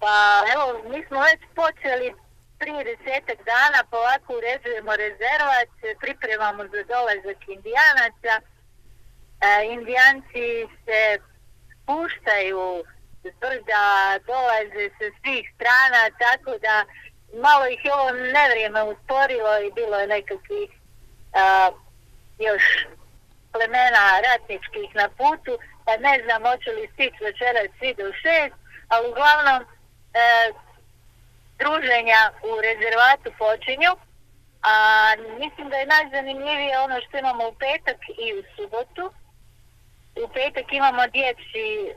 Pa evo, mi smo već počeli prije desetak dana, polako uređujemo rezervat, pripremamo za dolazak indijanaca. E, indijanci se puštaju brda, dolaze sa svih strana, tako da malo ih je ovo nevrijeme usporilo i bilo je nekakvih još plemena ratničkih na putu, pa ne znam hoće li stići večeras svi do šest, ali uglavnom e, druženja u rezervatu počinju, a mislim da je najzanimljivije ono što imamo u petak i u subotu. U petak imamo dječji, e,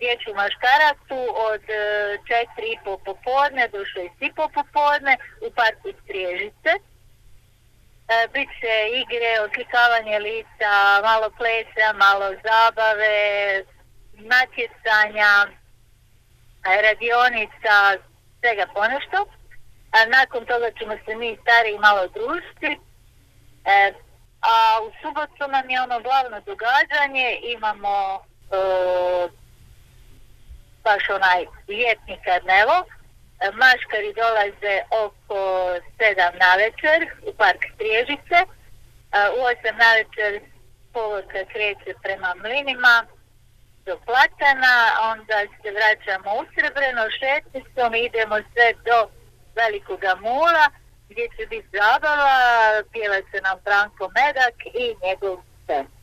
dječju maškaratu od e, četiri i po popodne do šest i po popodne u parku Striježice. E, bit će igre, oslikavanje lica, malo plesa, malo zabave, natjecanja, radionica, svega ponešto. A nakon toga ćemo se mi stariji malo družiti. E, a u subotu nam je ono glavno događanje, imamo e, baš onaj ljetni karnevo. E, maškari dolaze oko sedam na večer u park Striježice. E, u osam na večer povodka kreće prema mlinima do Platana, onda se vraćamo u Srebreno šetnicom i idemo sve do Velikoga Mula, gdje će biti zabava, pjeva se nam Branko Medak i njegov sen.